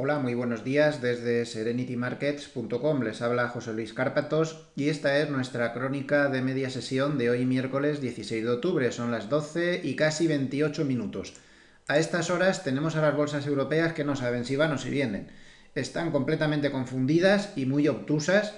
Hola, muy buenos días desde serenitymarkets.com. Les habla José Luis Cárpatos y esta es nuestra crónica de media sesión de hoy miércoles 16 de octubre. Son las 12 y casi 28 minutos. A estas horas tenemos a las bolsas europeas que no saben si van o si vienen. Están completamente confundidas y muy obtusas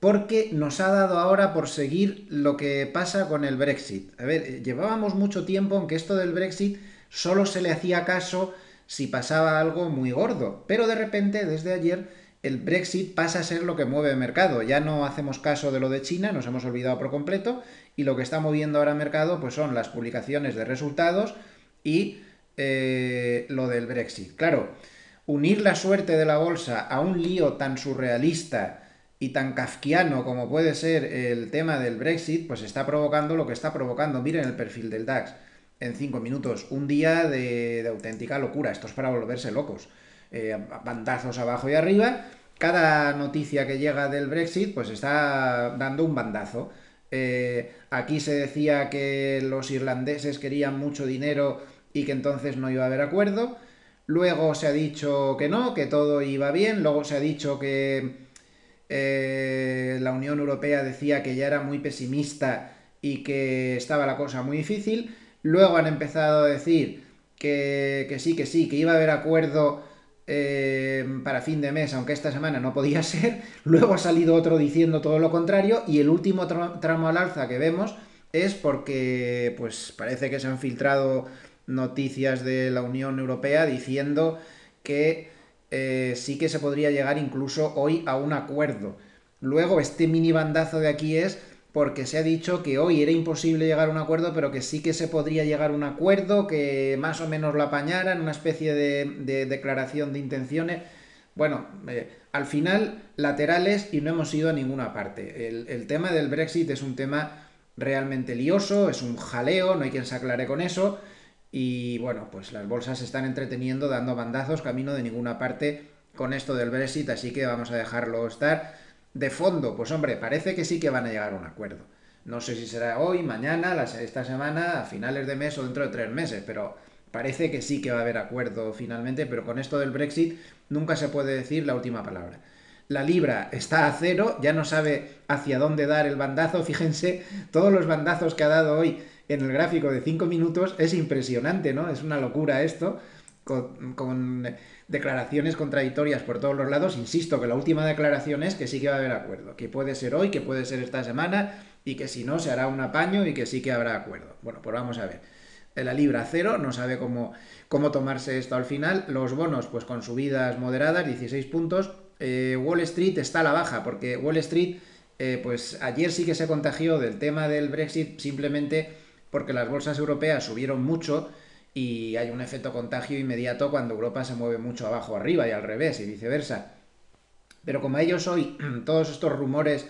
porque nos ha dado ahora por seguir lo que pasa con el Brexit. A ver, llevábamos mucho tiempo en que esto del Brexit solo se le hacía caso si pasaba algo muy gordo. Pero de repente, desde ayer, el Brexit pasa a ser lo que mueve el mercado. Ya no hacemos caso de lo de China, nos hemos olvidado por completo, y lo que está moviendo ahora el mercado pues son las publicaciones de resultados y eh, lo del Brexit. Claro, unir la suerte de la bolsa a un lío tan surrealista y tan kafkiano como puede ser el tema del Brexit, pues está provocando lo que está provocando. Miren el perfil del DAX en cinco minutos. Un día de, auténtica locura. Esto es para volverse locos. Eh, bandazos abajo y arriba. Cada noticia que llega del Brexit, pues está dando un bandazo. Eh, aquí se decía que los irlandeses querían mucho dinero y que entonces no iba a haber acuerdo. Luego se ha dicho que no, que todo iba bien. Luego se ha dicho que eh, la Unión Europea decía que ya era muy pesimista y que estaba la cosa muy difícil. Luego han empezado a decir que, sí, que sí, que iba a haber acuerdo eh, para fin de mes, aunque esta semana no podía ser. Luego ha salido otro diciendo todo lo contrario. Y el último tramo al alza que vemos es porque, pues parece que se han filtrado noticias de la Unión Europea diciendo que eh, sí que se podría llegar incluso hoy a un acuerdo. Luego, este mini bandazo de aquí es porque se ha dicho que hoy era imposible llegar a un acuerdo, pero que sí que se podría llegar a un acuerdo, que más o menos lo apañaran, una especie de, declaración de intenciones. Bueno, eh, al final laterales y no hemos ido a ninguna parte. El, tema del Brexit es un tema realmente lioso, es un jaleo, no hay quien se aclare con eso. Y bueno, pues las bolsas se están entreteniendo dando bandazos camino de ninguna parte con esto del Brexit, así que vamos a dejarlo estar de fondo, pues hombre, parece que sí que van a llegar a un acuerdo. No sé si será hoy, mañana, esta semana, a finales de mes o dentro de tres meses, pero parece que sí que va a haber acuerdo finalmente, pero con esto del Brexit nunca se puede decir la última palabra. La libra está a cero, ya no sabe hacia dónde dar el bandazo. Fíjense, todos los bandazos que ha dado hoy en el gráfico de cinco minutos es impresionante, ¿no? Es una locura esto con, declaraciones contradictorias por todos los lados. Insisto que la última declaración es que sí que va a haber acuerdo, que puede ser hoy, que puede ser esta semana y que si no se hará un apaño y que sí que habrá acuerdo. Bueno, pues vamos a ver. La libra cero, no sabe cómo, cómo tomarse esto al final. Los bonos, pues con subidas moderadas, 16 puntos. Eh, Wall Street está a la baja, porque Wall Street, eh, pues ayer sí que se contagió del tema del Brexit simplemente porque las bolsas europeas subieron mucho y hay un efecto contagio inmediato cuando Europa se mueve mucho abajo arriba y al revés y viceversa. Pero como a ellos hoy todos estos rumores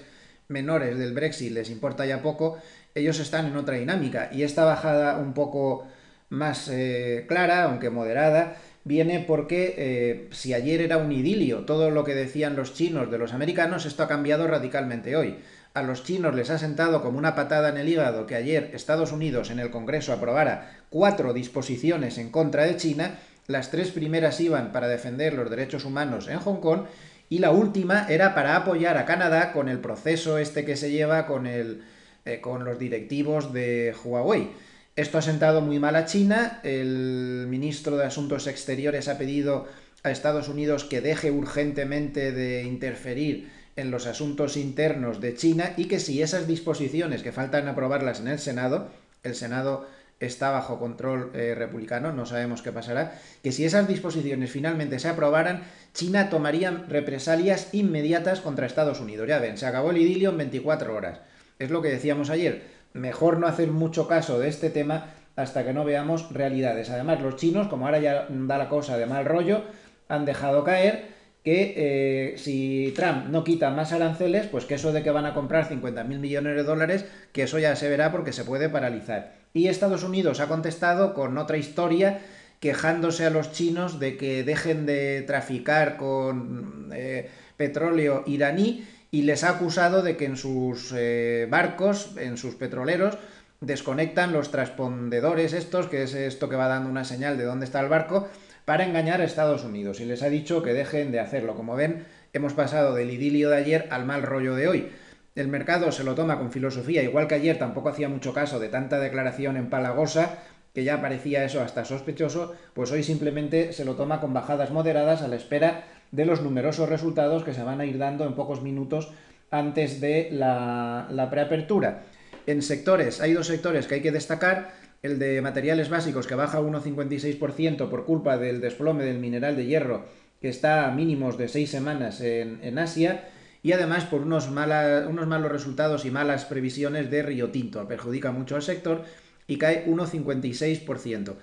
menores del Brexit les importa ya poco, ellos están en otra dinámica y esta bajada un poco más eh, clara, aunque moderada, viene porque eh, si ayer era un idilio todo lo que decían los chinos de los americanos, esto ha cambiado radicalmente hoy a los chinos les ha sentado como una patada en el hígado que ayer Estados Unidos en el Congreso aprobara cuatro disposiciones en contra de China, las tres primeras iban para defender los derechos humanos en Hong Kong y la última era para apoyar a Canadá con el proceso este que se lleva con, el, eh, con los directivos de Huawei. Esto ha sentado muy mal a China, el ministro de Asuntos Exteriores ha pedido a Estados Unidos que deje urgentemente de interferir en los asuntos internos de China y que si esas disposiciones que faltan aprobarlas en el Senado, el Senado está bajo control eh, republicano, no sabemos qué pasará, que si esas disposiciones finalmente se aprobaran, China tomaría represalias inmediatas contra Estados Unidos. Ya ven, se acabó el idilio en 24 horas. Es lo que decíamos ayer. Mejor no hacer mucho caso de este tema hasta que no veamos realidades. Además, los chinos, como ahora ya da la cosa de mal rollo, han dejado caer que eh, si Trump no quita más aranceles, pues que eso de que van a comprar 50 mil millones de dólares, que eso ya se verá porque se puede paralizar. Y Estados Unidos ha contestado con otra historia quejándose a los chinos de que dejen de traficar con eh, petróleo iraní y les ha acusado de que en sus eh, barcos, en sus petroleros, desconectan los transpondedores estos, que es esto que va dando una señal de dónde está el barco, para engañar a Estados Unidos y les ha dicho que dejen de hacerlo. Como ven, hemos pasado del idilio de ayer al mal rollo de hoy. El mercado se lo toma con filosofía, igual que ayer tampoco hacía mucho caso de tanta declaración empalagosa, que ya parecía eso hasta sospechoso, pues hoy simplemente se lo toma con bajadas moderadas a la espera de los numerosos resultados que se van a ir dando en pocos minutos antes de la, la preapertura. En sectores, hay dos sectores que hay que destacar. El de materiales básicos que baja 1,56% por culpa del desplome del mineral de hierro que está a mínimos de seis semanas en, Asia y además por unos, unos malos resultados y malas previsiones de Río Tinto. Perjudica mucho al sector y cae 1,56%.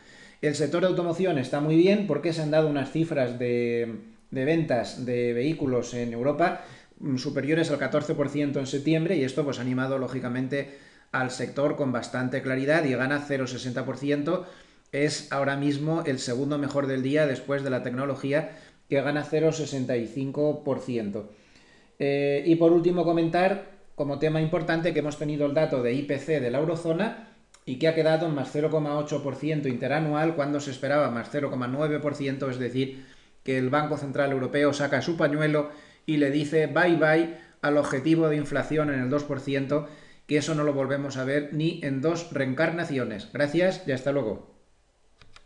El sector de automoción está muy bien porque se han dado unas cifras de, de ventas de vehículos en Europa mm, superiores al 14% en septiembre y esto pues ha animado lógicamente al sector con bastante claridad y gana 0,60%. Es ahora mismo el segundo mejor del día después de la tecnología que gana 0,65%. Eh, y por último comentar como tema importante que hemos tenido el dato de IPC de la eurozona y que ha quedado en más 0,8% interanual cuando se esperaba más 0,9%, es decir, que el Banco Central Europeo saca su pañuelo y le dice bye bye al objetivo de inflación en el 2%, que eso no lo volvemos a ver ni en dos reencarnaciones. Gracias y hasta luego.